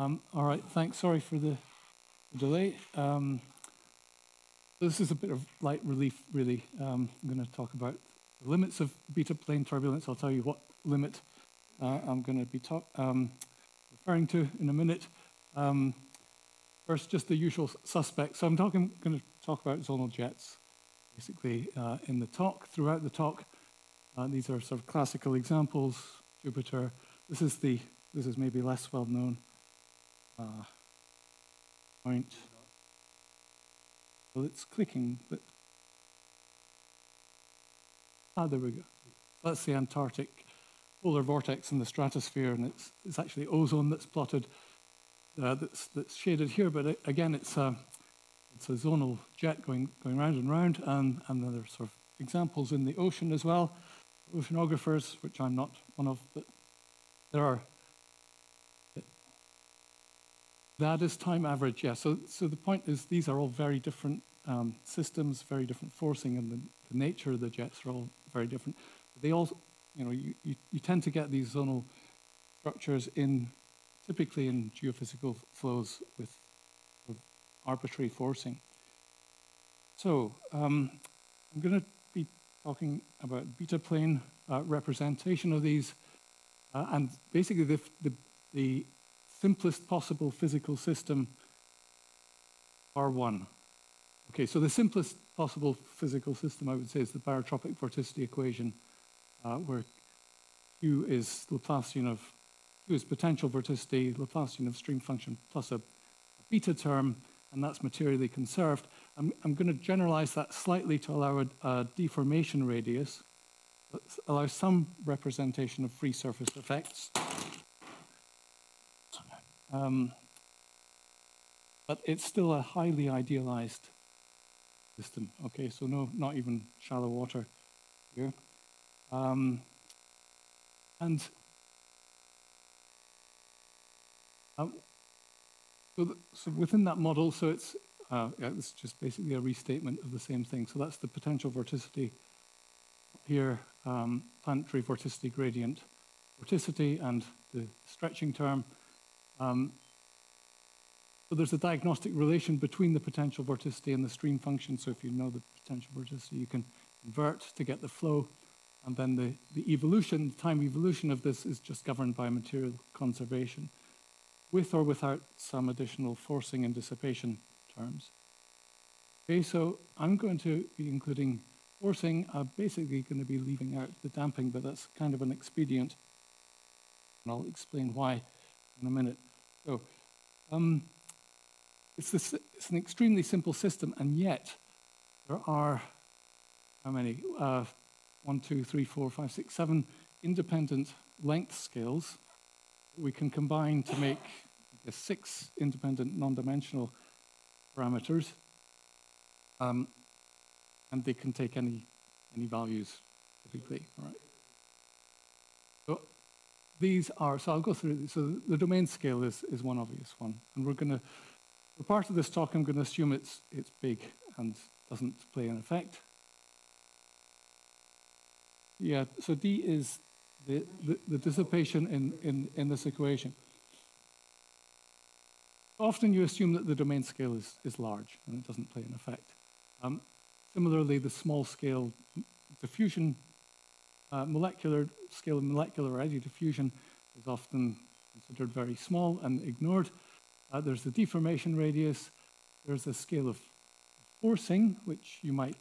Um, all right, thanks. Sorry for the delay. Um, this is a bit of light relief, really. Um, I'm going to talk about the limits of beta plane turbulence. I'll tell you what limit uh, I'm going to be um, referring to in a minute. Um, first, just the usual suspects. So I'm talking, going to talk about zonal jets, basically uh, in the talk, throughout the talk. Uh, these are sort of classical examples. Jupiter. This is the. This is maybe less well known. Uh, point. Well, it's clicking, but ah, there we go. That's the Antarctic polar vortex in the stratosphere, and it's, it's actually ozone that's plotted, uh, that's, that's shaded here. But again, it's a, it's a zonal jet going, going round and round, and, and then sort of examples in the ocean as well. Oceanographers, which I'm not one of, but there are. That is time average, yeah. So, so the point is these are all very different um, systems, very different forcing, and the, the, nature of the jets are all very different. They all, you know, you, you, you tend to get these zonal structures in, typically in geophysical flows with, with arbitrary forcing. So um, I'm going to be talking about beta plane uh, representation of these, uh, and basically the, the, the simplest possible physical system R1. Okay, so the simplest possible physical system, I would say, is the barotropic vorticity equation, uh, where Q is Laplacian of, Q is potential vorticity, Laplacian of stream function plus a, a beta term, and that's materially conserved. I'm, I'm going to generalize that slightly to allow a, a deformation radius, allow some representation of free surface effects. Um, but it's still a highly idealized system. Okay, so no, not even shallow water here. Um, and um, so, so, within that model, so it's uh, yeah, it's just basically a restatement of the same thing. So that's the potential vorticity here, um, planetary vorticity gradient, vorticity and the stretching term. Um, so there's a diagnostic relation between the potential vorticity and the stream function. So if you know the potential vorticity, you can invert to get the flow. And then the, the evolution, the time evolution of this is just governed by material conservation, with or without some additional forcing and dissipation terms. Okay, so I'm going to be including forcing. I'm basically going to be leaving out the damping, but that's kind of an expedient. And I'll explain why in a minute. So um, it's, this, it's an extremely simple system, and yet there are, how many? Uh, one, two, three, four, five, six, seven independent length scales we can combine to make guess, six independent non-dimensional parameters. Um, and they can take any, any values typically, all right? These are, so I'll go through these. So the domain scale is, is one obvious one. And we're going to, for part of this talk, I'm going to assume it's, it's big and doesn't play an effect. Yeah, so D is the, the, the dissipation in, in, in this equation. Often you assume that the domain scale is, is large and it doesn't play an effect. Um, similarly, the small scale diffusion uh, molecular scale of molecular diffusion is often considered very small and ignored. Uh, there's the deformation radius. There's the scale of forcing, which you might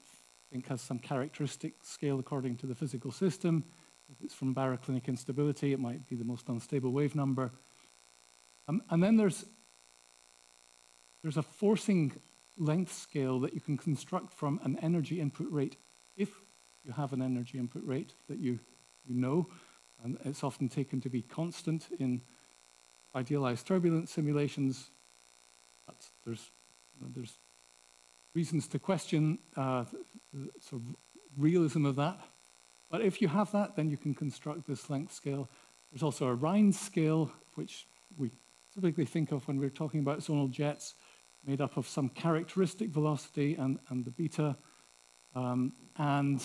think has some characteristic scale according to the physical system. If it's from baroclinic instability, it might be the most unstable wave number. Um, and then there's, there's a forcing length scale that you can construct from an energy input rate if you have an energy input rate that you, you know, and it's often taken to be constant in idealized turbulence simulations. But there's, you know, there's reasons to question uh, the sort of realism of that. But if you have that, then you can construct this length scale. There's also a Rhines scale, which we typically think of when we're talking about zonal jets, made up of some characteristic velocity and, and the beta, um, and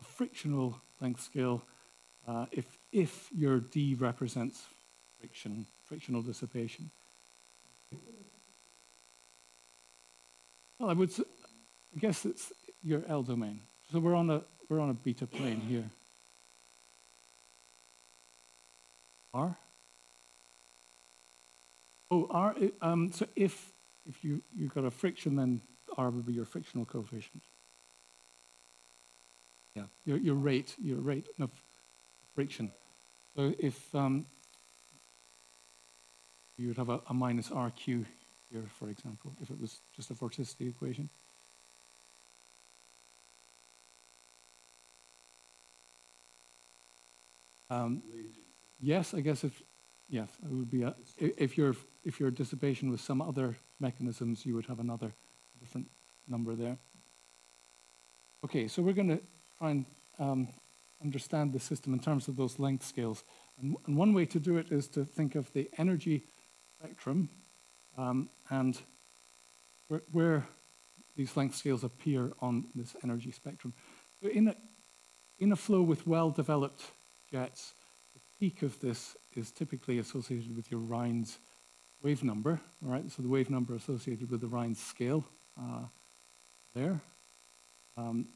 a frictional length scale uh, if, if your D represents friction, frictional dissipation. Well, I would, I guess it's your L domain. So we're on a, we're on a beta plane here. R? Oh, R, um, so if, if you, you've got a friction, then R would be your frictional coefficient. Yeah, your, your rate, your rate of friction. So if um, you would have a, a minus RQ here, for example, if it was just a vorticity equation. Um, yes, I guess if, yes, it would be a, if your, if your dissipation was some other mechanisms, you would have another different number there. Okay, so we're going to try and um, understand the system in terms of those length scales. And, and one way to do it is to think of the energy spectrum um, and where, where these length scales appear on this energy spectrum. So in a, in a flow with well-developed jets, the peak of this is typically associated with your Rhines wave number, all right? So the wave number associated with the Rhines scale uh, there. Um,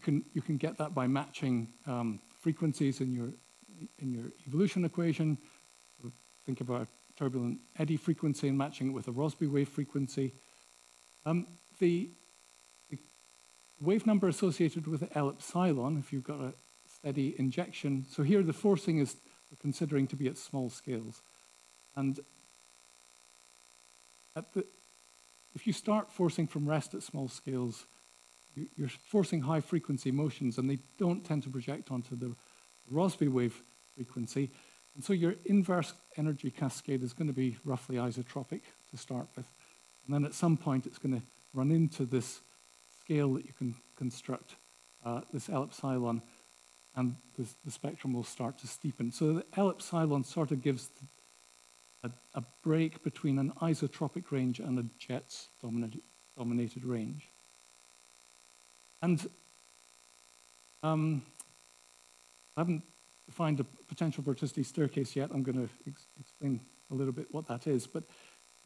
you can you can get that by matching um, frequencies in your in your evolution equation. Think about turbulent eddy frequency and matching it with a Rossby wave frequency. Um, the, the wave number associated with L epsilon, if you've got a steady injection, so here the forcing is considering to be at small scales, and at the, if you start forcing from rest at small scales, you're forcing high frequency motions and they don't tend to project onto the Rossby wave frequency. And so your inverse energy cascade is going to be roughly isotropic to start with. And then at some point it's going to run into this scale that you can construct, uh, this L epsilon, and the, the spectrum will start to steepen. So the L epsilon sort of gives a, a break between an isotropic range and a jet's dominated, dominated range. And um, I haven't defined a potential vorticity staircase yet. I'm going to ex explain a little bit what that is. But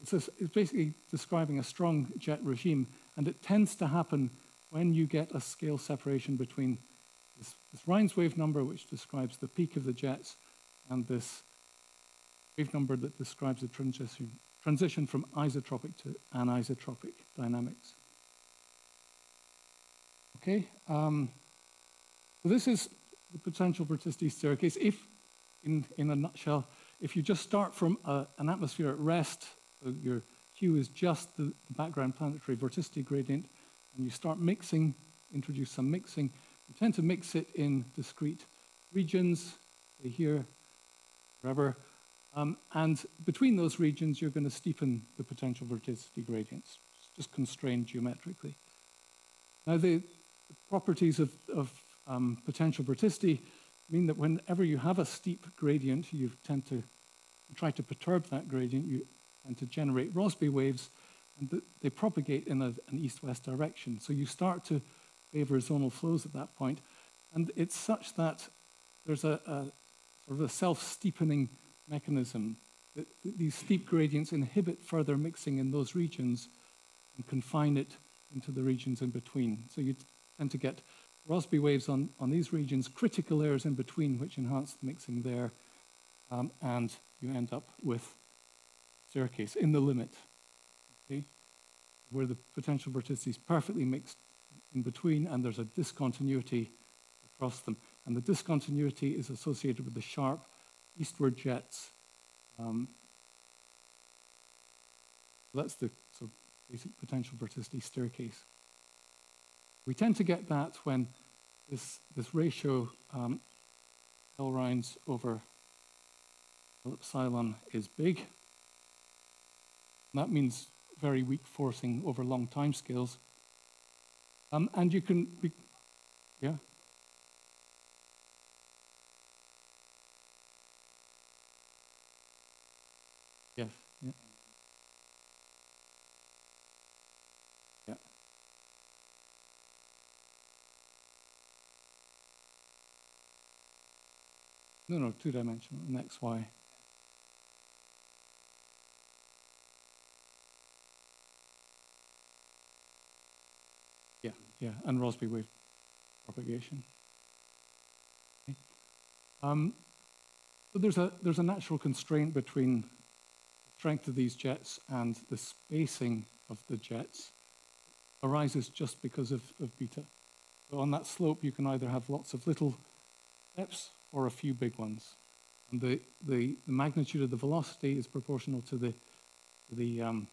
it's, a, it's basically describing a strong jet regime, and it tends to happen when you get a scale separation between this, this Rhines wave number, which describes the peak of the jets, and this wave number that describes the transition, transition from isotropic to anisotropic dynamics. Okay, um, so this is the potential vorticity staircase. If, in, in a nutshell, if you just start from a, an atmosphere at rest, so your Q is just the, background planetary vorticity gradient, and you start mixing, introduce some mixing, you tend to mix it in discrete regions, here, wherever, um, and between those regions, you're going to steepen the potential vorticity gradients, just constrained geometrically. Now, the, the properties of, of um, potential vorticity mean that whenever you have a steep gradient, you tend to try to perturb that gradient, you tend to generate Rossby waves, and they propagate in a, an east-west direction. So you start to favor zonal flows at that point. and it's such that there's a, a sort of a self-steepening mechanism. That these steep gradients inhibit further mixing in those regions and confine it into the regions in between. So you tend to get Rossby waves on, on these regions, critical layers in between which enhance the mixing there, um, and you end up with staircase in the limit, okay, where the potential vorticity is perfectly mixed in between and there's a discontinuity across them. And the discontinuity is associated with the sharp eastward jets. Um, that's the so basic potential vorticity staircase. We tend to get that when this, this ratio um, L Rhines over epsilon is big. And that means very weak forcing over long time scales. Um, and you can, be, yeah? No, no, two dimensional, and x, y. Yeah, yeah, and Rossby wave propagation. Okay. Um, so there's a, there's a natural constraint between the strength of these jets and the spacing of the jets arises just because of, of beta. So on that slope, you can either have lots of little steps or a few big ones. And the, the, the magnitude of the velocity is proportional to the, the, um,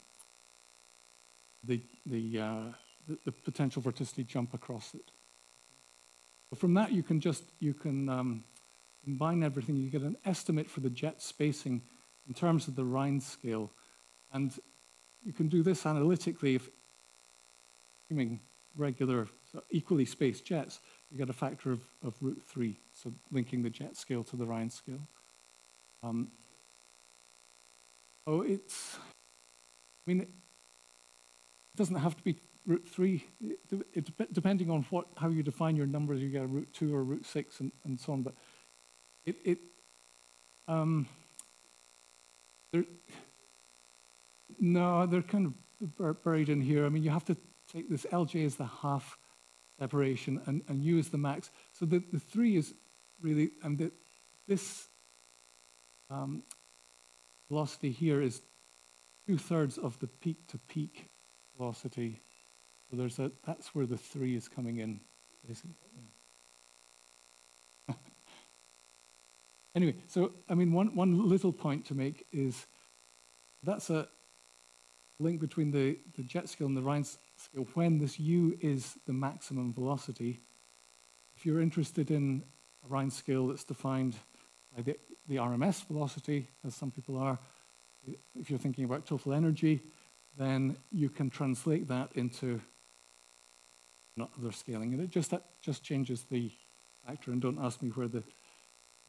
the, the, uh, the, the, potential vorticity jump across it. So from that, you can just, you can um, combine everything. You get an estimate for the jet spacing in terms of the Rhines scale. And you can do this analytically if, assuming regular, so equally spaced jets, you get a factor of, of root 3, so linking the jet scale to the Rhines scale. Um, oh, it's, I mean, it doesn't have to be root 3. It, it, depending on what, how you define your numbers, you get a root 2 or root 6 and, and so on, but it, it um, there, no, they're kind of buried in here. I mean, you have to take this LJ as the half separation and, and U as the max. So the, the three is really, and the, this um, velocity here is two thirds of the peak to peak velocity. So there's a, that's where the three is coming in, basically. Anyway, so I mean, one, one little point to make is that's a link between the, the jet scale and the Rhines when this u is the maximum velocity. If you're interested in a Rhines scale that's defined by the, the RMS velocity, as some people are, if you're thinking about total energy, then you can translate that into another scaling. And it just, that just changes the factor. And don't ask me where the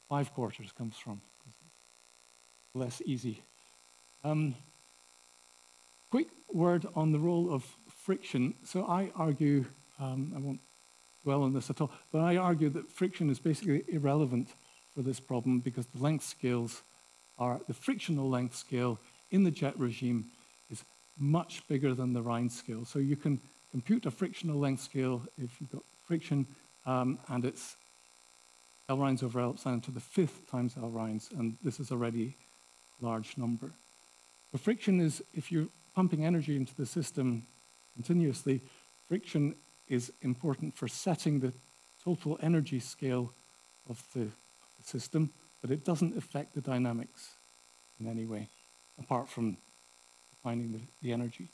five quarters comes from. Less easy. Um, quick word on the role of friction. So I argue, um, I won't dwell on this at all, but I argue that friction is basically irrelevant for this problem because the length scales are, the frictional length scale in the jet regime is much bigger than the Rhines scale. So you can compute a frictional length scale if you've got friction um, and it's L Rhines over L epsilon to the fifth times L Rhines, and this is already a large number. The friction is, if you're pumping energy into the system continuously, friction is important for setting the total energy scale of the system, but it doesn't affect the dynamics in any way, apart from defining the, the energy.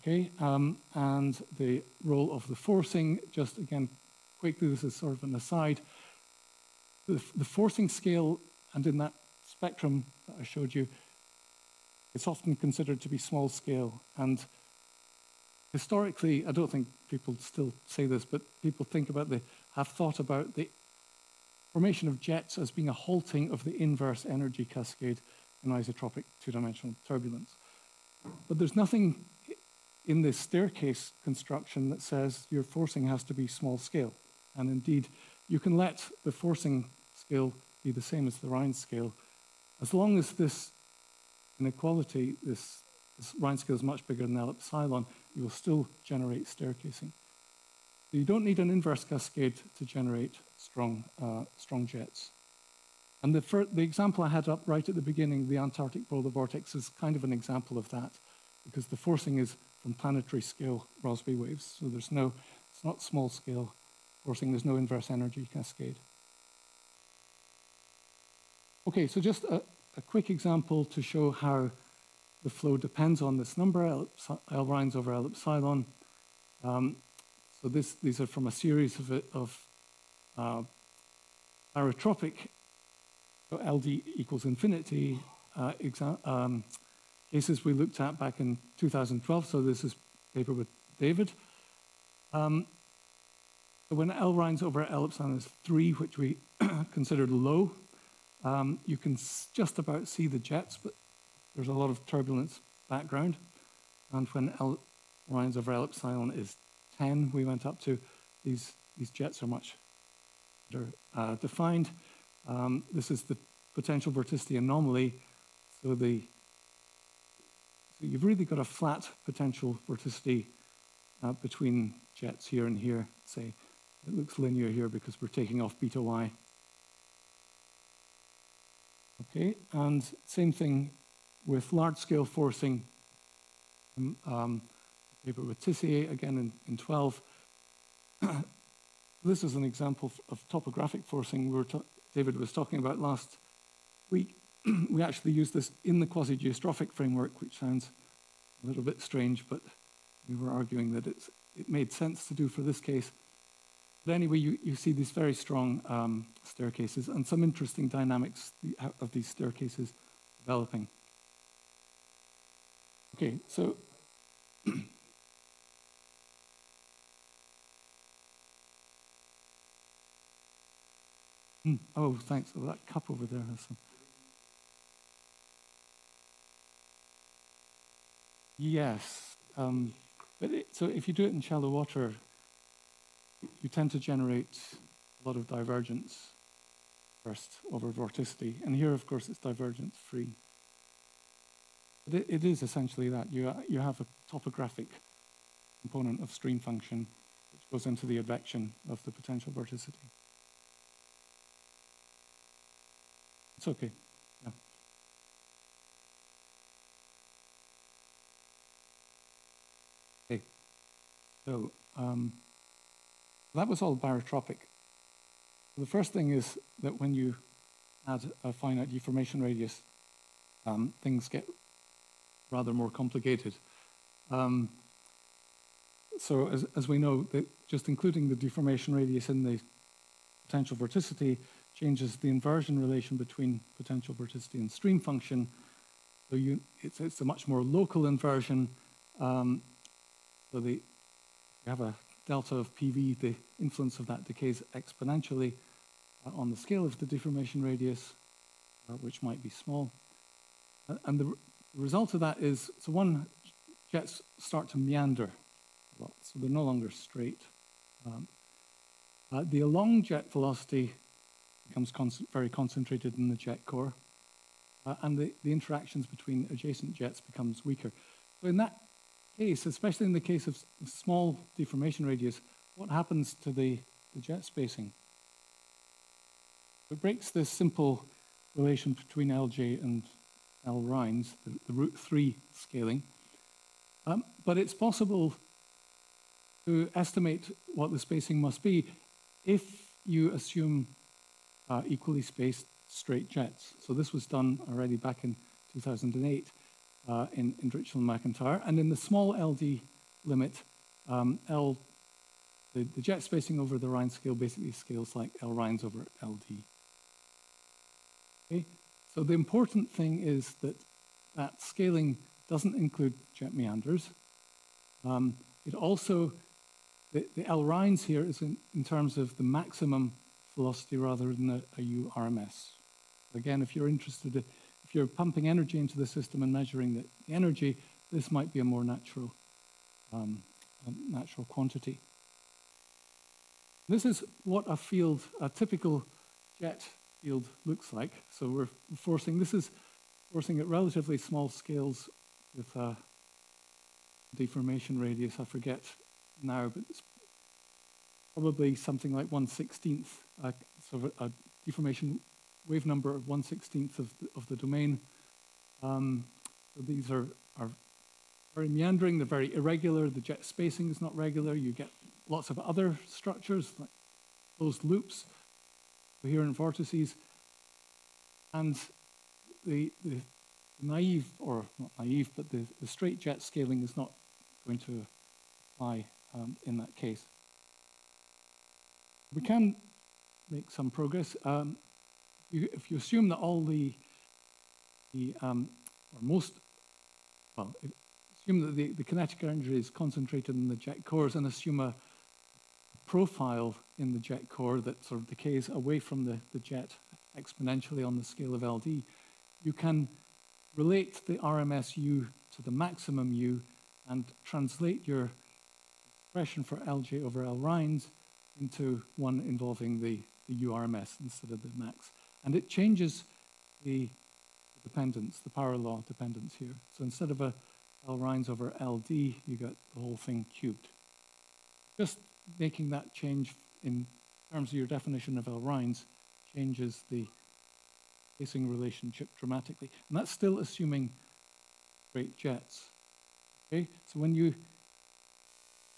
Okay, um, and the role of the forcing, just again, quickly, this is sort of an aside. The, the forcing scale, and in that spectrum that I showed you, it's often considered to be small scale. And historically, I don't think people still say this, but people think about the, have thought about the formation of jets as being a halting of the inverse energy cascade in isotropic two-dimensional turbulence. But there's nothing in this staircase construction that says your forcing has to be small scale. And indeed, you can let the forcing scale be the same as the Rhines scale, as long as this inequality, this, this scale is much bigger than L epsilon, you will still generate staircasing. So you don't need an inverse cascade to generate strong, uh, strong jets. And the, the example I had up right at the beginning, the Antarctic polar vortex, is kind of an example of that, because the forcing is from planetary scale Rossby waves. So there's no, it's not small scale forcing, there's no inverse energy cascade. Okay, so just a, a quick example to show how the flow depends on this number, L, Rhines over L epsilon. Um, so this, these are from a series of, of uh, barotropic, so LD equals infinity, uh, um, cases we looked at back in 2012. So this is paper with David. Um, so when L Rhines over L epsilon is 3, which we considered low, um, you can just about see the jets, but there's a lot of turbulence background. And when L Rhines over epsilon is 10, we went up to, these, these jets are much better uh, defined. Um, this is the potential vorticity anomaly. So, the, so you've really got a flat potential vorticity uh, between jets here and here, say. It looks linear here because we're taking off beta y. Okay, and same thing with large-scale forcing. Um, um, paper with Tissier, again in, in 12. this is an example of topographic forcing we David was talking about last week. we actually use this in the quasi-geostrophic framework, which sounds a little bit strange, but we were arguing that it made sense to do for this case. But anyway, you, you see these very strong um, staircases and some interesting dynamics of these staircases developing. Okay, so mm, oh, thanks. Oh, that cup over there has some. Yes. Um, but it, so if you do it in shallow water, you tend to generate a lot of divergence first over vorticity. And here, of course, it's divergence free. But it, it is essentially that. You, you have a topographic component of stream function which goes into the advection of the potential vorticity. It's okay. Yeah. Okay. So, um, that was all barotropic. The first thing is that when you add a finite deformation radius, um, things get rather more complicated. Um, so as, as we know, just including the deformation radius in the potential vorticity changes the inversion relation between potential vorticity and stream function. So you, it's, it's a much more local inversion. Um, so the, you have a delta of PV, the influence of that decays exponentially uh, on the scale of the deformation radius, uh, which might be small. Uh, and the, result of that is, so one, jets start to meander a lot, so they're no longer straight. Um, uh, the along jet velocity becomes con very concentrated in the jet core, uh, and the, the interactions between adjacent jets becomes weaker. So in that case, especially in the case of small deformation radius, what happens to the, the jet spacing? It breaks this simple relation between LJ and L Rhines, the, the root 3 scaling. Um, but it's possible to estimate what the spacing must be if you assume uh, equally spaced straight jets. So this was done already back in 2008 uh, in, in Dritschel and McIntyre. And in the small LD limit, um, L, the, the, jet spacing over the Rhines scale basically scales like L Rhines over LD. Okay? So the important thing is that that scaling doesn't include jet meanders. Um, it also, the, the L Rhines here is in, in, terms of the maximum velocity rather than a, a URMS. Again, if you're interested you're pumping energy into the system and measuring the, energy, this might be a more natural, um, natural quantity. This is what a field, a typical jet field looks like. So we're forcing, this is forcing at relatively small scales with a deformation radius, I forget now, but it's probably something like 1 16th, uh, so a deformation wave number of 1 16th of the, of the domain. Um, so these are, are very meandering, they're very irregular, the jet spacing is not regular, you get lots of other structures, like closed loops, coherent vortices, and the, the naive, or not naive, but the, the straight jet scaling is not going to apply um, in that case. We can make some progress. Um, you, if you assume that all the, the um, or most, well, assume that the, the kinetic energy is concentrated in the jet cores and assume a profile in the jet core that sort of decays away from the, the jet exponentially on the scale of LD, you can relate the RMS U to the maximum U and translate your expression for LJ over L Rhines into one involving the, the URMS instead of the max. And it changes the dependence, the power law dependence here. So instead of a L Rhines over LD, you get the whole thing cubed. just making that change in terms of your definition of L. Rhines changes the spacing relationship dramatically. And that's still assuming straight jets. Okay, so when you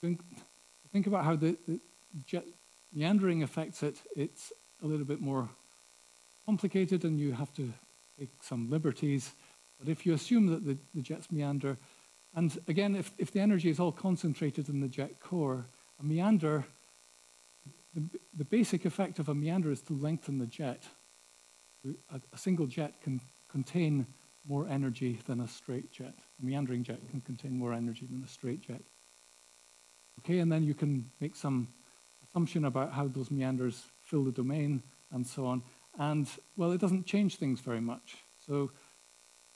think, think about how the, the jet meandering affects it, it's a little bit more complicated and you have to take some liberties. But if you assume that the, the jets meander, and again, if, if the energy is all concentrated in the jet core, a meander, the, the basic effect of a meander is to lengthen the jet. A, a single jet can contain more energy than a straight jet. A meandering jet can contain more energy than a straight jet. Okay, and then you can make some assumption about how those meanders fill the domain and so on. And, well, it doesn't change things very much. So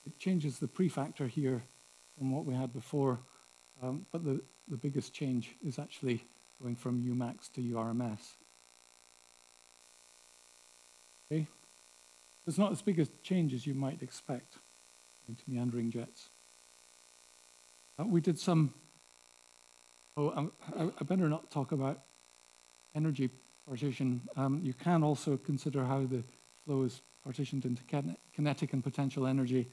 it changes the prefactor here from what we had before. Um, but the, the biggest change is actually going from Umax to URMS. Okay? It's not as big a change as you might expect into meandering jets. Uh, we did some, oh, I, I, better not talk about energy partition. Um, you can also consider how the flow is partitioned into kinetic and potential energy.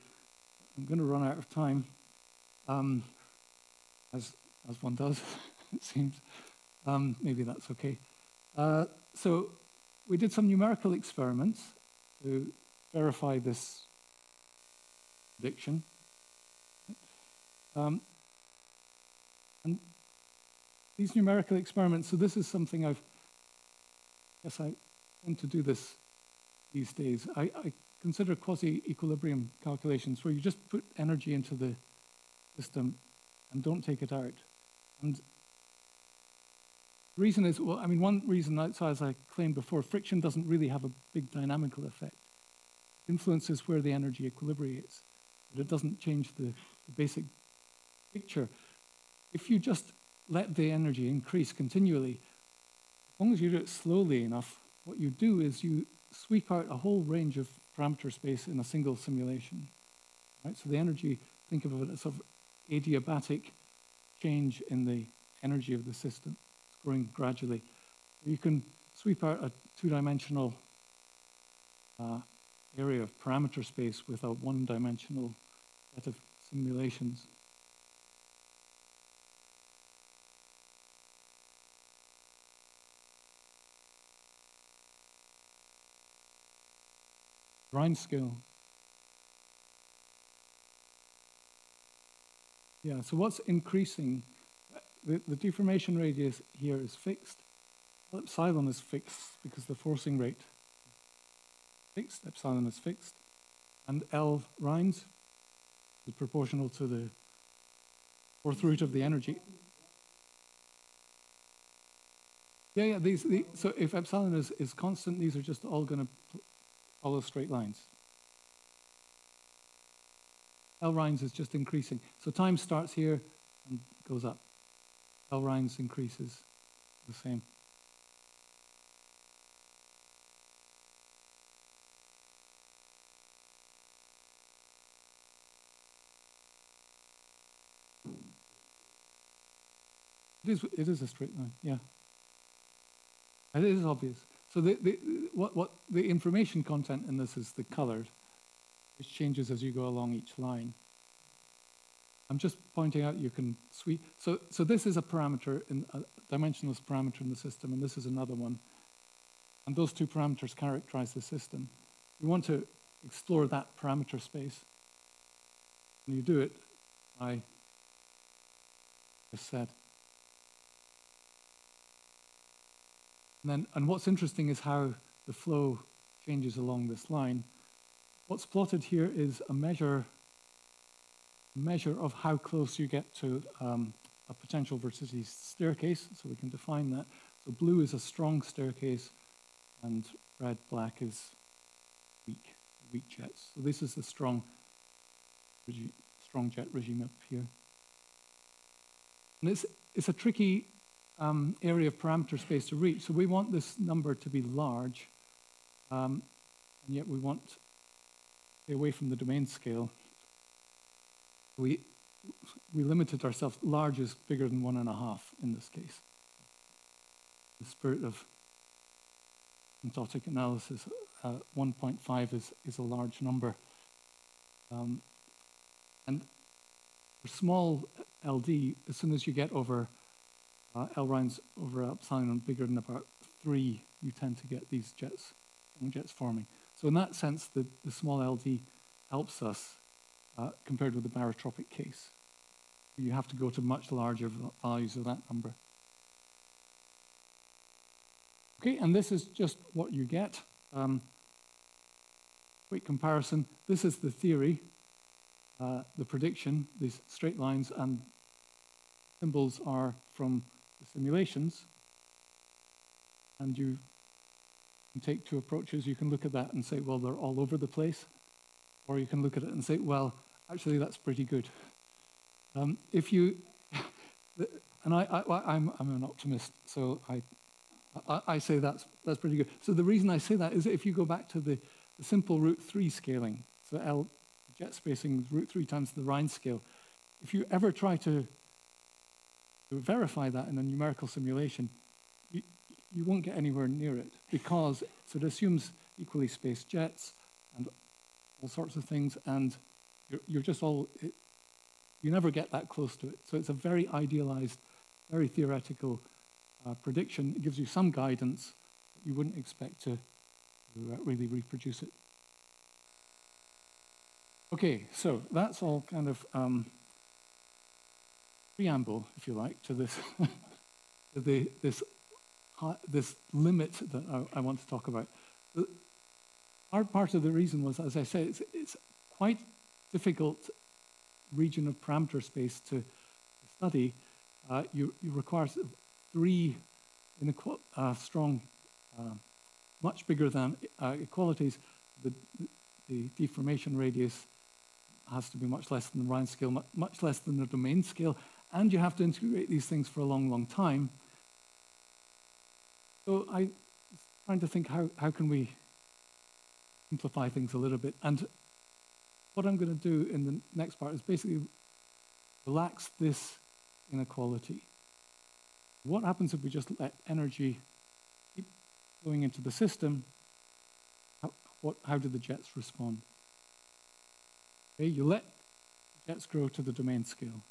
I'm going to run out of time, um, as, as one does, it seems. Um, maybe that's okay. Uh, so we did some numerical experiments to verify this prediction. Um, and these numerical experiments, so this is something I've, yes, I tend to do this these days. I, I consider quasi-equilibrium calculations where you just put energy into the system and don't take it out. And the reason is, well, I mean, one reason, so as I claimed before, friction doesn't really have a big dynamical effect. It influences where the energy equilibrium is, but it doesn't change the, the basic picture. If you just let the energy increase continually, as long as you do it slowly enough, what you do is you sweep out a whole range of parameter space in a single simulation. Right? So the energy, think of it as sort of adiabatic change in the energy of the system It's growing gradually. You can sweep out a two-dimensional uh, area of parameter space with a one-dimensional set of simulations. Scale. Yeah, so what's increasing the, the deformation radius here is fixed. Epsilon is fixed because the forcing rate fixed, epsilon is fixed. And L Rhines is proportional to the fourth root of the energy. Yeah, yeah, these, the, so if epsilon is, is constant, these are just all going to follow straight lines. L Rhines is just increasing. So time starts here and goes up. L Rhines increases the same. It is, it is a straight line, yeah. It is obvious. So the, the, what, what the information content in this is the colored, which changes as you go along each line. I'm just pointing out you can sweep. So, so this is a parameter, in, a dimensionless parameter in the system, and this is another one. And those two parameters characterize the system. You want to explore that parameter space. And you do it by, just said. And, then, and what's interesting is how the flow changes along this line. What's plotted here is a measure measure of how close you get to um, a potential vorticity staircase, so we can define that. So blue is a strong staircase, and red, black is weak, weak jets. So this is the strong, strong jet regime up here. And it's, it's a tricky um, area of parameter space to reach. So we want this number to be large, um, and yet we want to stay away from the domain scale we, we limited ourselves, large is bigger than one and a half in this case. the spirit of asymptotic analysis, uh, 1.5 is, is a large number. Um, and for small LD, as soon as you get over uh, L Rhines over epsilon bigger than about three, you tend to get these jets, jets forming. So in that sense, the, the small LD helps us uh, compared with the barotropic case. You have to go to much larger values of that number. Okay, and this is just what you get. Um, quick comparison. This is the theory, uh, the prediction, these straight lines and symbols are from the simulations. And you can take two approaches. You can look at that and say, well, they're all over the place. Or you can look at it and say, well, actually, that's pretty good. Um, if you, and I, I, am I'm, I'm an optimist, so I, I, say that's, that's pretty good. So the reason I say that is that if you go back to the, the simple root 3 scaling, so L jet spacing root 3 times the Rhines scale, if you ever try to, to verify that in a numerical simulation, you, you won't get anywhere near it because so it assumes equally spaced jets and all sorts of things, and you're, you're just all, it, you never get that close to it. So it's a very idealized, very theoretical uh, prediction. It gives you some guidance, but you wouldn't expect to, to uh, really reproduce it. Okay, so that's all kind of um, preamble, if you like, to this, to the, this, this limit that I, I, want to talk about. Our part of the reason was, as I said, it's, it's quite difficult region of parameter space to study. Uh, you, you require three uh, strong, uh, much bigger than uh, equalities. The, the deformation radius has to be much less than the Rhines scale, much less than the domain scale, and you have to integrate these things for a long, long time. So I was trying to think how, how can we simplify things a little bit. And what I'm going to do in the next part is basically relax this inequality. What happens if we just let energy keep flowing into the system? How, what, how do the jets respond? Okay, you let jets grow to the domain scale.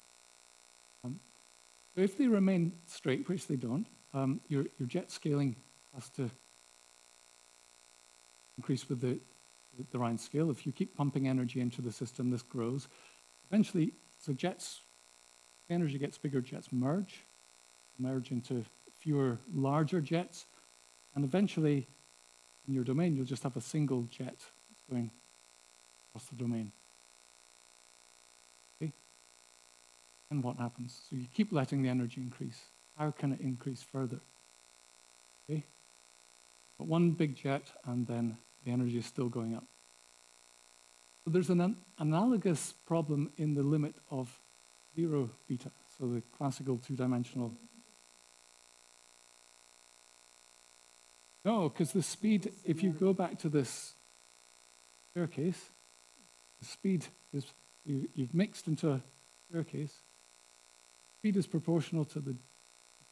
So if they remain straight, which they don't, um, your, your jet scaling has to increase with the the Rhines scale. If you keep pumping energy into the system, this grows. Eventually, so jets, energy gets bigger, jets merge, merge into fewer larger jets, and eventually, in your domain, you'll just have a single jet going across the domain. Okay? And what happens? So you keep letting the energy increase. How can it increase further? Okay? But one big jet, and then the energy is still going up. So there's an, an analogous problem in the limit of zero beta, so the classical two-dimensional. No, because the speed, if you go back to this staircase, the speed is, you, you've mixed into a staircase, speed is proportional to the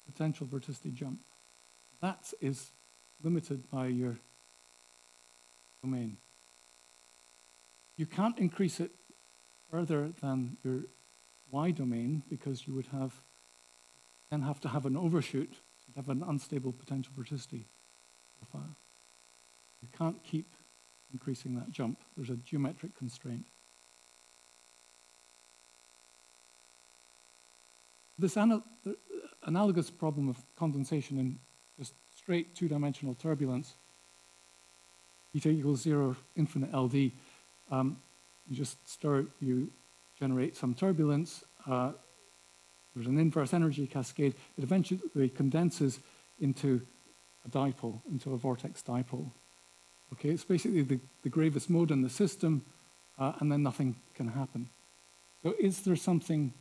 potential vorticity jump. That is limited by your domain. You can't increase it further than your y domain because you would have then have to have an overshoot, you'd have an unstable potential vorticity profile. You can't keep increasing that jump. There's a geometric constraint. This anal analogous problem of condensation in just straight two-dimensional turbulence eta equals zero, infinite LD. Um, you just start, you generate some turbulence. Uh, there's an inverse energy cascade. It eventually condenses into a dipole, into a vortex dipole. Okay, it's basically the, the gravest mode in the system, uh, and then nothing can happen. So is there something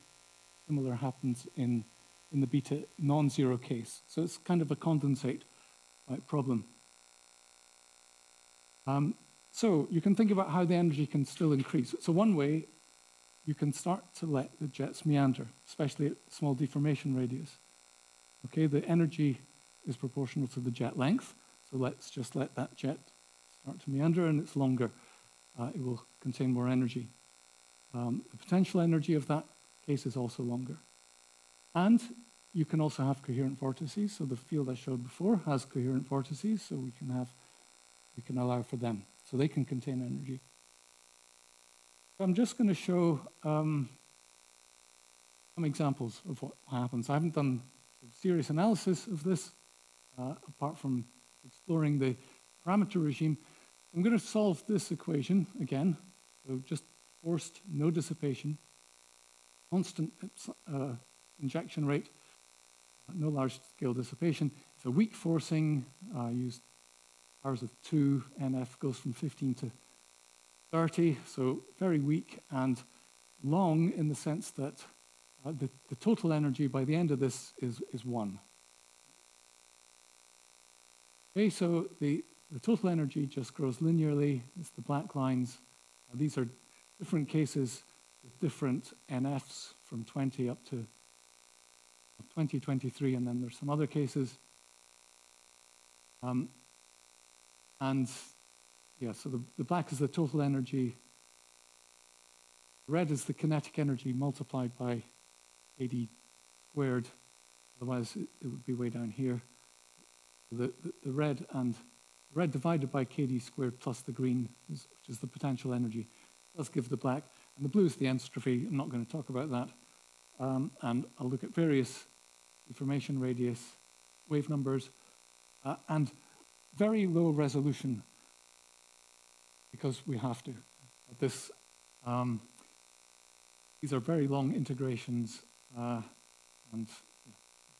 similar happens in, in the beta non-zero case? So it's kind of a condensate right, problem. Um, so you can think about how the energy can still increase. So one way, you can start to let the jets meander, especially at small deformation radius. Okay, the energy is proportional to the jet length. So let's just let that jet start to meander and it's longer. Uh, it will contain more energy. Um, the potential energy of that case is also longer. And you can also have coherent vortices. So the field I showed before has coherent vortices, so we can have, we can allow for them. So they can contain energy. So I'm just going to show um, some examples of what happens. I haven't done serious analysis of this, uh, apart from exploring the parameter regime. I'm going to solve this equation again. So just forced, no dissipation, constant uh, injection rate, no large-scale dissipation. It's a weak forcing, uh, used powers of 2, NF goes from 15 to 30, so very weak and long in the sense that uh, the, the total energy by the end of this is, is 1. Okay, so the, the total energy just grows linearly. It's the black lines. Uh, these are different cases with different NFs from 20 up to 2023, and then there's some other cases. Um, and yeah, so the, the black is the total energy. Red is the kinetic energy multiplied by kd squared. Otherwise, it, it would be way down here. The, the, the, red and red divided by kd squared plus the green, is, which is the potential energy, does give the black. And the blue is the entropy. I'm not going to talk about that. Um, and I'll look at various deformation radius, wave numbers, uh, and very low resolution because we have to. This, um, these are very long integrations uh, and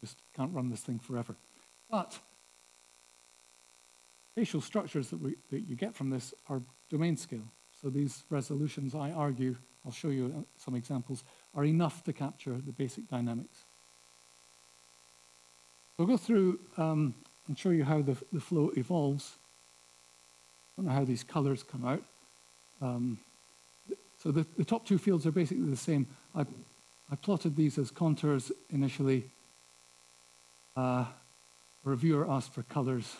just can't run this thing forever. But spatial structures that, we, that you get from this are domain scale. So these resolutions, I argue, I'll show you some examples, are enough to capture the basic dynamics. We'll go through um, and show you how the, the flow evolves. I don't know how these colors come out. Um, so the, the top two fields are basically the same. I, I plotted these as contours initially. Uh, a reviewer asked for colors.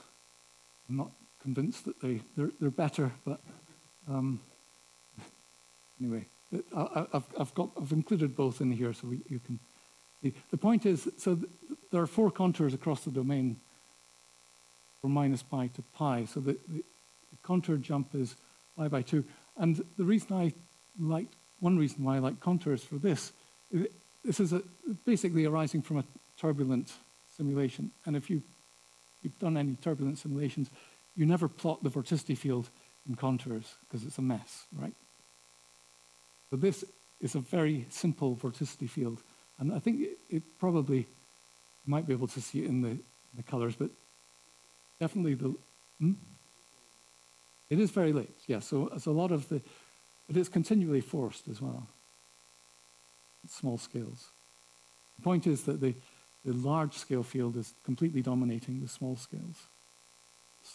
I'm not convinced that they, they're, they're better, but um, anyway, uh, I, have I've, got, I've included both in here so we, you can see. The point is, so there are four contours across the domain from minus pi to pi. So the, the, the contour jump is pi by 2. And the reason I like, one reason why I like contours for this, is this is a, basically arising from a turbulent simulation. And if you, you've done any turbulent simulations, you never plot the vorticity field in contours because it's a mess, right? So this is a very simple vorticity field. And I think it, it probably might be able to see it in the, in the colors, but definitely the. Hmm? It is very late. Yeah, so it's a lot of the, but it's continually forced as well. Small scales. The point is that the, the large scale field is completely dominating the small scales,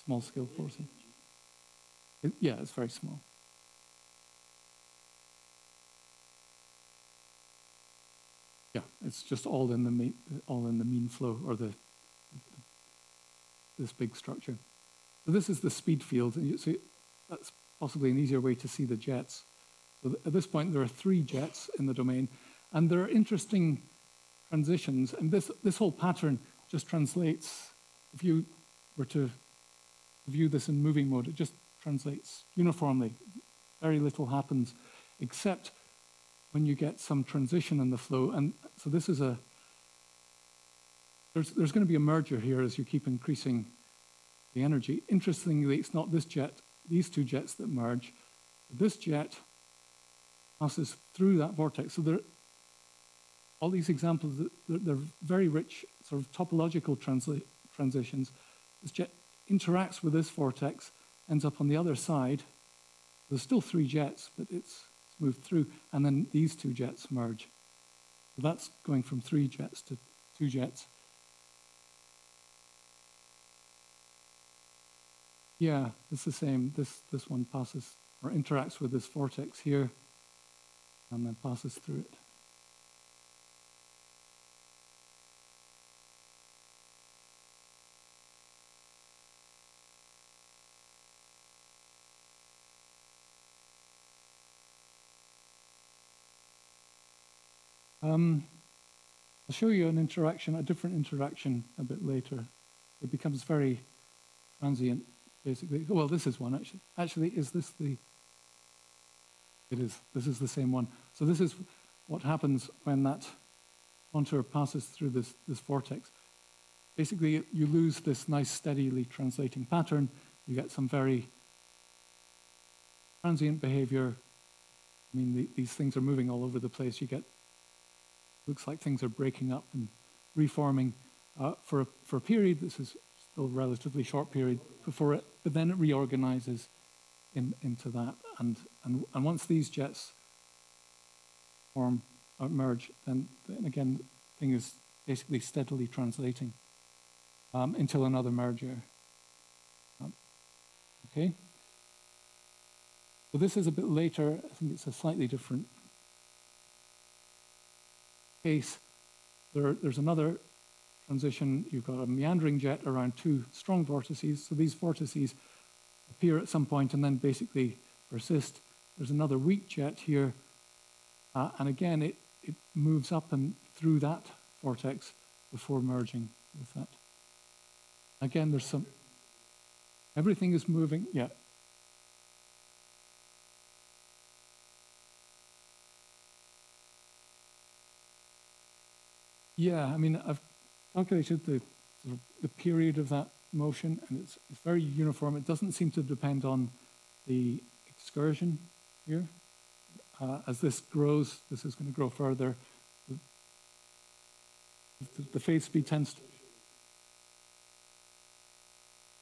small scale forcing. It, yeah, it's very small. Yeah, it's just all in the mean, all in the mean flow or the this big structure. So this is the speed field, and you see that's possibly an easier way to see the jets. So at this point, there are three jets in the domain, and there are interesting transitions. And this this whole pattern just translates. If you were to view this in moving mode, it just translates uniformly. Very little happens, except when you get some transition in the flow. And so this is a, there's, there's going to be a merger here as you keep increasing the energy. Interestingly, it's not this jet, these two jets that merge. This jet passes through that vortex. So there, all these examples, they're, they're very rich sort of topological transitions. This jet interacts with this vortex, ends up on the other side. There's still three jets, but it's moved through, and then these two jets merge. So that's going from three jets to two jets. Yeah, it's the same. This, this one passes or interacts with this vortex here and then passes through it. Um, I'll show you an interaction, a different interaction a bit later. It becomes very transient, basically. Well, this is one actually. Actually, is this the? It is. This is the same one. So this is what happens when that contour passes through this, this vortex. Basically, you lose this nice steadily translating pattern. You get some very transient behavior. I mean, the, these things are moving all over the place. You get, looks like things are breaking up and reforming uh, for, a, for a period. This is still a relatively short period before it, but then it reorganizes in, into that. And, and, and once these jets form or merge, then, then again, thing is basically steadily translating um, until another merger. Um, okay. So this is a bit later. I think it's a slightly different case. There, there's another transition. You've got a meandering jet around two strong vortices. So these vortices appear at some point and then basically persist. There's another weak jet here. Uh, and again, it, it moves up and through that vortex before merging with that. Again, there's some, everything is moving, yeah. Yeah, I mean, I've calculated the, the period of that motion, and it's, it's very uniform. It doesn't seem to depend on the excursion here. Uh, as this grows, this is going to grow further. The, the, the phase speed tends to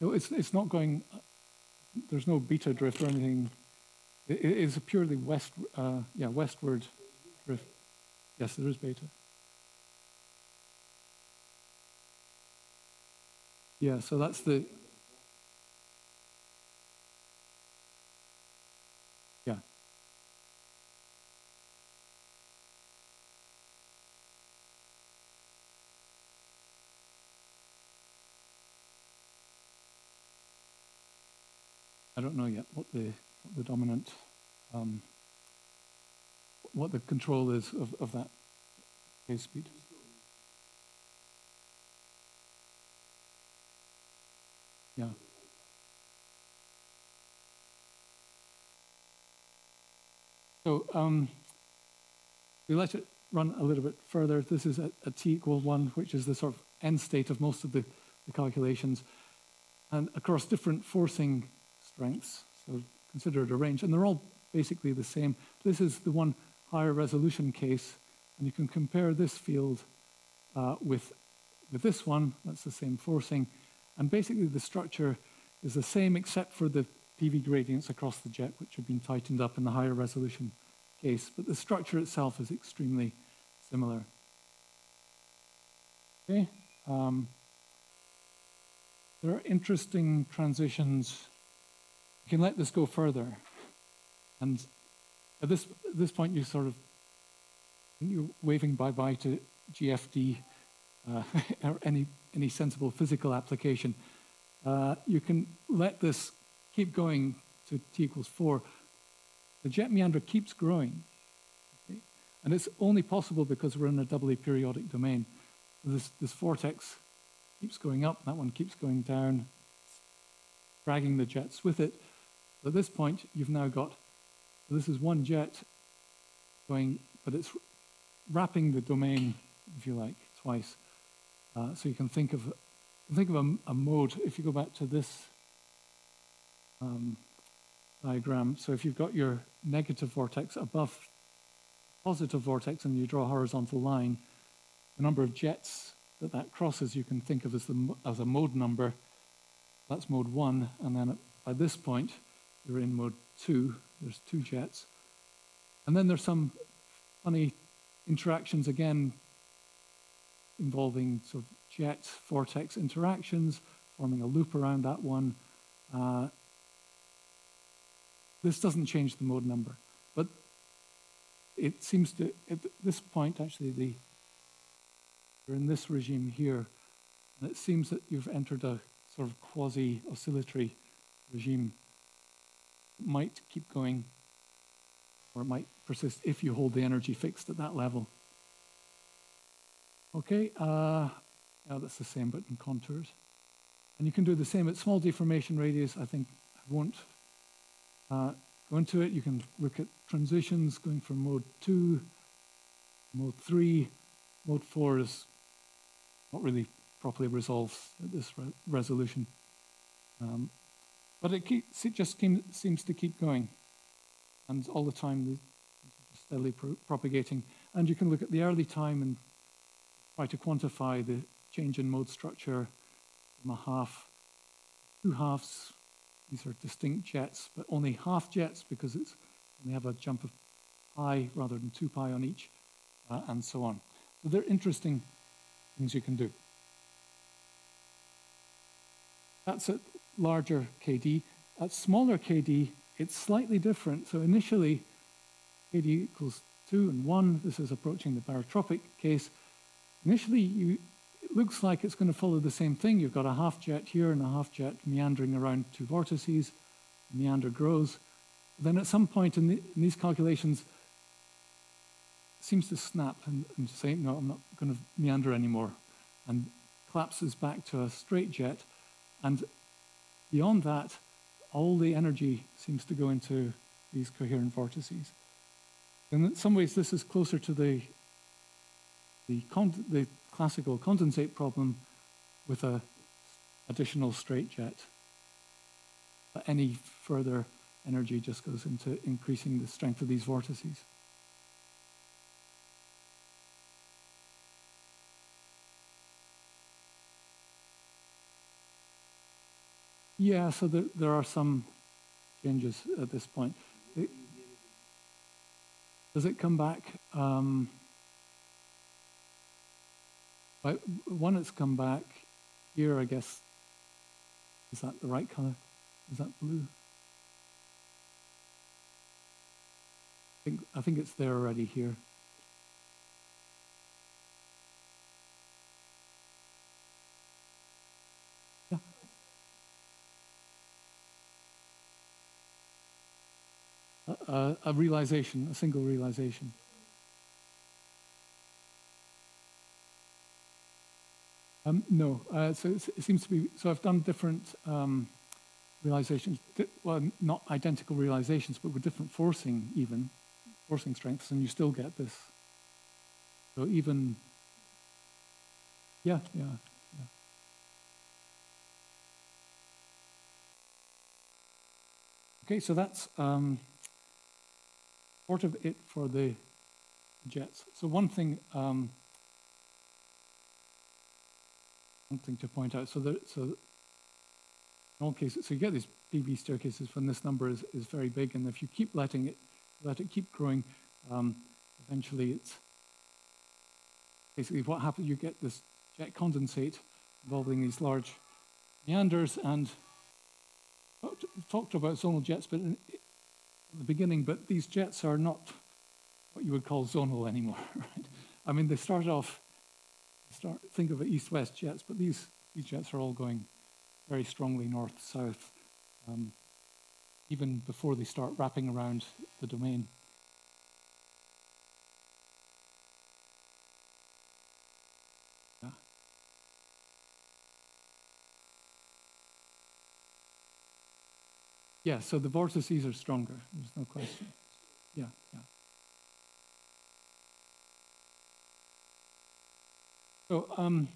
no, it's, it's not going, there's no beta drift or anything. It, it is a purely west, uh, yeah, westward drift. Yes, there is beta. Yeah, so that's the, yeah. I don't know yet what the, what the dominant, um, what the control is of, of that phase speed. Yeah. So um, we let it run a little bit further. This is at, at t equal 1, which is the sort of end state of most of the, the calculations. And across different forcing strengths. So consider it a range. And they're all basically the same. This is the one higher resolution case. And you can compare this field uh, with, with this one. That's the same forcing. And basically the structure is the same except for the PV gradients across the jet, which have been tightened up in the higher resolution case. But the structure itself is extremely similar. Okay. Um, there are interesting transitions you can let this go further. And at this, at this point, you sort of, you're waving bye-bye to GFD uh, or any, any sensible physical application. Uh, you can let this keep going to t equals 4. The jet meander keeps growing. Okay? And it's only possible because we're in a doubly periodic domain. This, this vortex keeps going up, that one keeps going down, dragging the jets with it. At this point, you've now got, this is one jet going, but it's wrapping the domain, if you like, twice. Uh, so you can think of, think of a, a, mode, if you go back to this um, diagram. So if you've got your negative vortex above positive vortex and you draw a horizontal line, the number of jets that that crosses you can think of as, the, as a mode number. That's mode one, and then at, this point, you're in mode two, there's two jets. And then there's some funny interactions again involving sort of jet vortex interactions, forming a loop around that one. Uh, this doesn't change the mode number, but it seems to, at this point, actually, the we're in this regime here, and it seems that you've entered a sort of quasi-oscillatory regime might keep going or it might persist if you hold the energy fixed at that level. Okay, uh, yeah, that's the same, but in contours. And you can do the same at small deformation radius. I think I won't uh, go into it. You can look at transitions going from mode 2, mode 3. Mode 4 is not really properly resolved at this re resolution. Um, but it, keeps, it just seems to keep going. And all the time, steadily pro propagating. And you can look at the early time and try to quantify the change in mode structure from a half, two halves. These are distinct jets, but only half jets because it's they have a jump of pi rather than 2 pi on each, uh, and so on. So they're interesting things you can do. That's at larger KD. At smaller KD, it's slightly different. So initially, KD equals 2 and 1. This is approaching the barotropic case. Initially, you, it looks like it's going to follow the same thing. You've got a half jet here and a half jet meandering around two vortices. Meander grows. Then at some point in, the, in these calculations, seems to snap and, and say, no, I'm not going to meander anymore, and collapses back to a straight jet. And beyond that, all the energy seems to go into these coherent vortices. And In some ways, this is closer to the, the, the classical condensate problem with a additional straightjet. But any further energy just goes into increasing the strength of these vortices. Yeah, so there, there are some changes at this point. It, does it come back? Um, one it's come back here, I guess. Is that the right color? Is that blue? I think, I think it's there already here. a, a realization, a single realization. Um, no, uh, so it seems to be, so I've done different um, realizations, well, not identical realizations, but with different forcing even, forcing strengths, and you still get this. So even, yeah, yeah, yeah. Okay, so that's um, part of it for the jets. So one thing, um, one thing to point out. So, there, so in all cases, so you get these PV staircases when this number is, is very big, and if you keep letting it, let it keep growing, um, eventually it's basically what happens. You get this jet condensate involving these large meanders, and talked about zonal jets, but in, the beginning, but these jets are not what you would call zonal anymore, right? I mean, they start off, start, think of it east-west jets, but these, these jets are all going very strongly north-south, um, even before they start wrapping around the domain. Yeah, so the vortices are stronger. There's no question. Yeah, yeah. So um,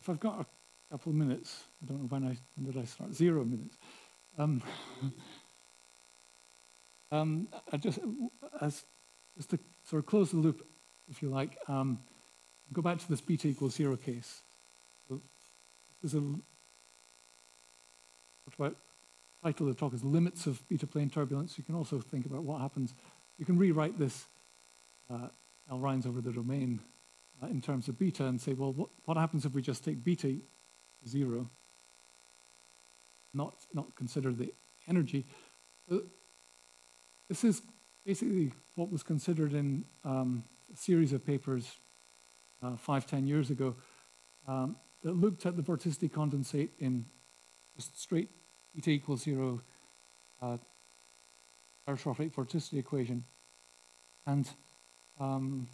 if I've got a couple of minutes, I don't know when I when did I start? Zero minutes. Um, um, I just as just to sort of close the loop, if you like, um, go back to this beta equals zero case. So about title of the talk is Limits of Beta Plane Turbulence. You can also think about what happens. You can rewrite this uh, L over the domain in terms of beta and say, well, what, what happens if we just take beta zero, not, not consider the energy? Uh, this is basically what was considered in um, a series of papers uh, five, ten years ago um, that looked at the vorticity condensate in just straight beta equals zero uh, vorticity equation. And um,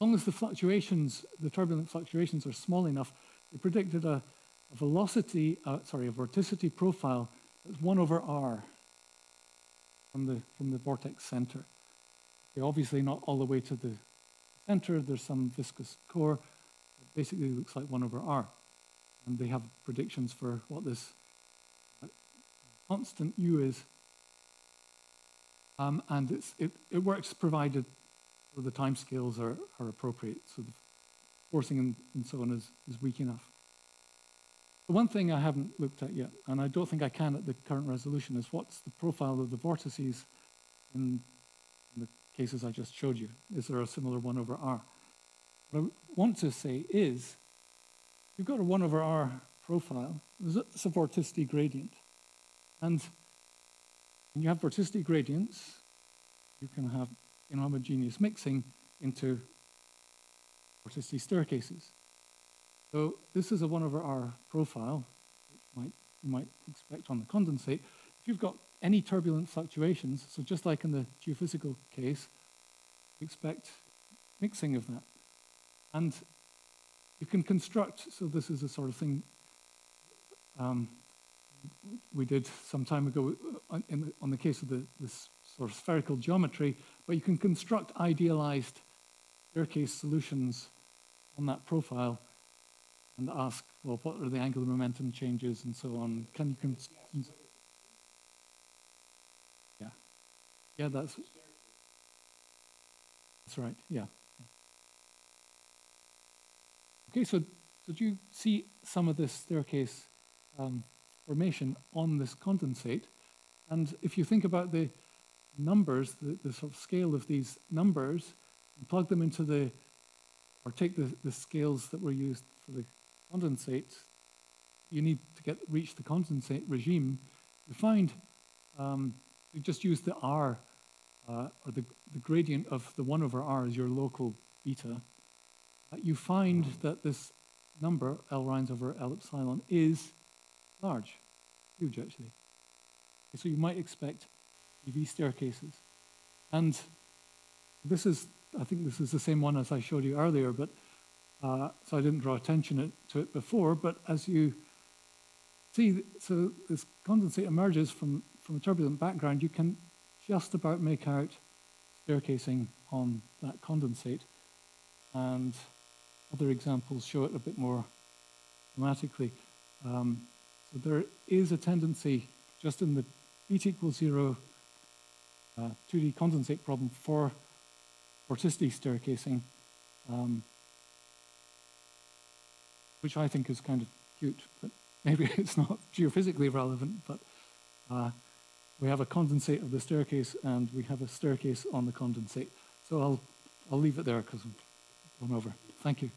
As long as the fluctuations, the turbulent fluctuations are small enough, they predicted a, a velocity, uh, sorry, a vorticity profile that's 1 over r from the, from the vortex center. Okay, obviously not all the way to the center, there's some viscous core. It basically looks like 1 over r. And they have predictions for what this uh, constant u is. Um, and it, it works provided the timescales are, are appropriate. So the forcing and, and so on is, is weak enough. The one thing I haven't looked at yet, and I don't think I can at the current resolution, is what's the profile of the vortices in, in the cases I just showed you. Is there a similar 1 over r? What I want to say is, you've got a 1 over r profile, it's a vorticity gradient. And when you have vorticity gradients, you can have inhomogeneous mixing into vorticity staircases. So this is a 1 over r profile, which might, you might expect on the condensate. If you've got any turbulent fluctuations, so just like in the geophysical case, expect mixing of that. And you can construct, so this is a sort of thing um, we did some time ago uh, the, on the case of the, this sort of spherical geometry, but you can construct idealized staircase solutions on that profile and ask, well, what are the angular momentum changes and so on? Can you, can, yeah, yeah, that's, that's right, yeah. Okay, so did you see some of this staircase um, formation on this condensate? And if you think about the numbers, the, the sort of scale of these numbers, and plug them into the, or take the, the scales that were used for the condensate, you need to get reach the condensate regime, you find um, you just use the R, uh, or the, the gradient of the 1 over R as your local beta. Uh, you find that this number, L Rhines over L epsilon, is large, huge actually. So you might expect PV staircases. And this is, I think this is the same one as I showed you earlier, but uh, so I didn't draw attention to it before, but as you see, so this condensate emerges from, from a turbulent background, you can just about make out staircasing on that condensate. And other examples show it a bit more dramatically. Um, so there is a tendency just in the beta equals zero uh, 2D condensate problem for vorticity staircasing, um, which I think is kind of cute, but maybe it's not geophysically relevant, but uh, we have a condensate of the staircase and we have a staircase on the condensate. So I'll, I'll leave it there because I'm going over. Thank you.